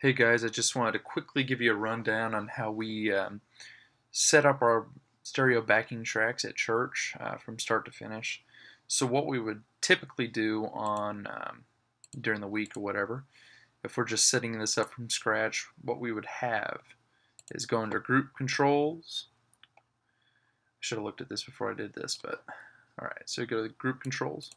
Hey guys, I just wanted to quickly give you a rundown on how we um, set up our stereo backing tracks at church uh, from start to finish. So what we would typically do on um, during the week or whatever, if we're just setting this up from scratch, what we would have is go under group controls. I should have looked at this before I did this, but alright, so go to group controls.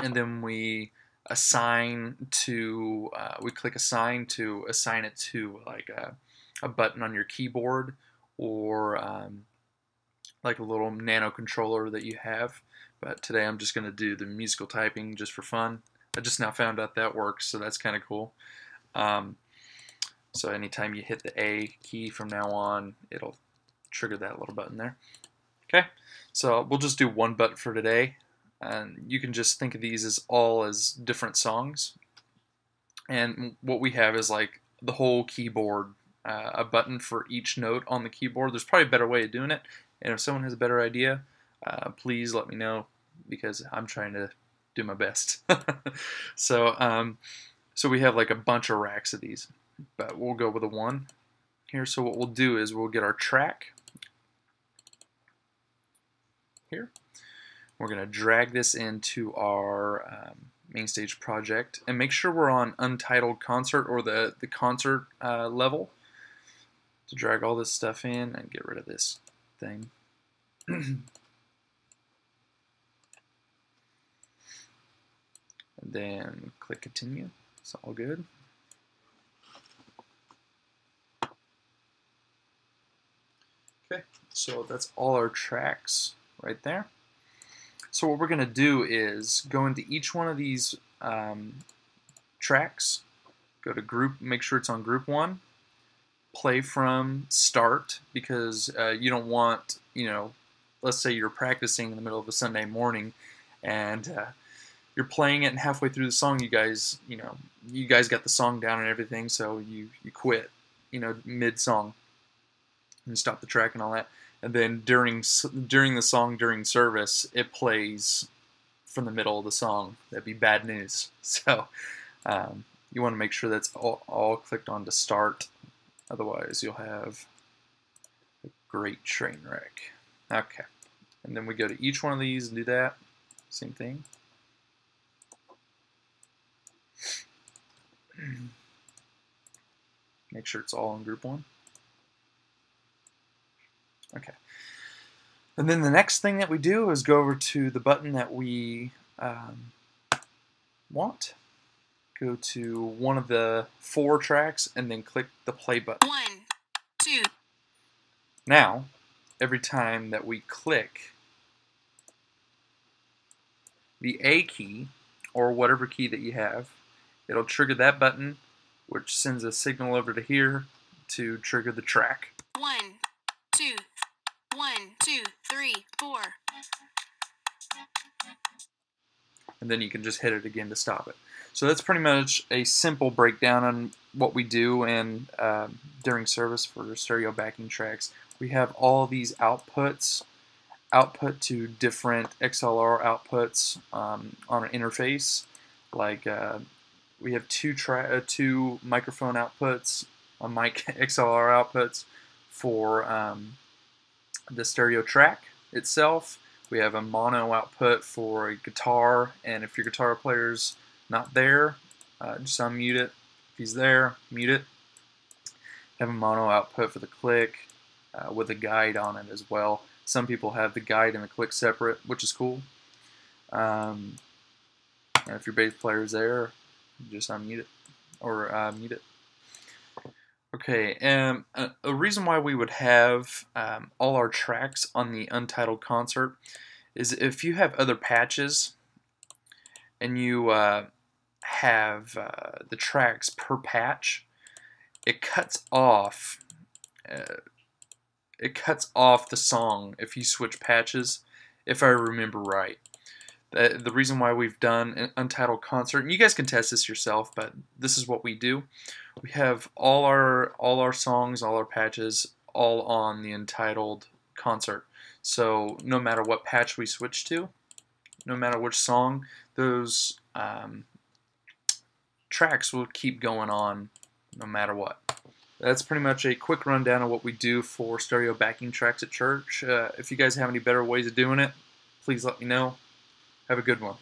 And then we assign to uh, we click assign to assign it to like a, a button on your keyboard or um, like a little nano controller that you have. But today I'm just gonna do the musical typing just for fun. I just now found out that works so that's kinda cool. Um, so anytime you hit the A key from now on it'll trigger that little button there. Okay so we'll just do one button for today and you can just think of these as all as different songs. And what we have is like the whole keyboard uh, a button for each note on the keyboard. There's probably a better way of doing it. And if someone has a better idea uh, please let me know because I'm trying to do my best. So um, so we have like a bunch of racks of these. But we'll go with a one here. So what we'll do is we'll get our track here we're going to drag this into our um, MainStage project and make sure we're on untitled concert or the, the concert uh, level to drag all this stuff in and get rid of this thing. and then click continue. It's all good. Okay, so that's all our tracks right there. So what we're going to do is go into each one of these um, tracks, go to group, make sure it's on group one, play from start because uh, you don't want, you know, let's say you're practicing in the middle of a Sunday morning and uh, you're playing it and halfway through the song you guys, you know, you guys got the song down and everything so you, you quit, you know, mid-song and stop the track and all that and then during during the song during service it plays from the middle of the song. That'd be bad news. So um, you want to make sure that's all, all clicked on to start. Otherwise you'll have a great train wreck. Okay. And then we go to each one of these and do that. Same thing. Make sure it's all in group one Okay. And then the next thing that we do is go over to the button that we um, want. Go to one of the four tracks and then click the play button. One, two. Now, every time that we click the A key, or whatever key that you have, it'll trigger that button, which sends a signal over to here to trigger the track. One, two, three, four. And then you can just hit it again to stop it. So that's pretty much a simple breakdown on what we do and uh, during service for stereo backing tracks. We have all these outputs, output to different XLR outputs um, on an interface. Like uh, we have two uh, two microphone outputs, a mic XLR outputs for um, the stereo track itself. We have a mono output for a guitar, and if your guitar player's not there, uh, just unmute it. If he's there, mute it. Have a mono output for the click uh, with a guide on it as well. Some people have the guide and the click separate, which is cool. Um, and if your bass player is there, just unmute it or uh, mute it. Okay, um, a, a, reason why we would have um, all our tracks on the Untitled concert is if you have other patches and you uh, have uh, the tracks per patch, it cuts off uh, it cuts off the song if you switch patches, if I remember right. The, the reason why we've done an Untitled concert, and you guys can test this yourself, but this is what we do. We have all our all our songs, all our patches, all on the Untitled concert. So no matter what patch we switch to, no matter which song, those um, tracks will keep going on no matter what. That's pretty much a quick rundown of what we do for stereo backing tracks at church. Uh, if you guys have any better ways of doing it, please let me know. Have a good one.